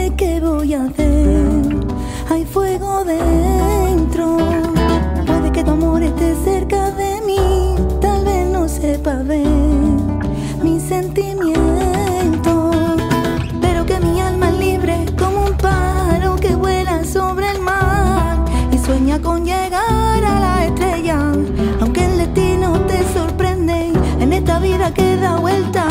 sé qué voy a hacer. Hay fuego dentro. Puede que tu amor esté cerca de mí. Tal vez no sepa ver mis sentimientos. Pero que mi alma es libre como un pájaro que vuela sobre el mar y sueña con llegar a la estrella. Aunque el destino te sorprende, en esta vida que da vuelta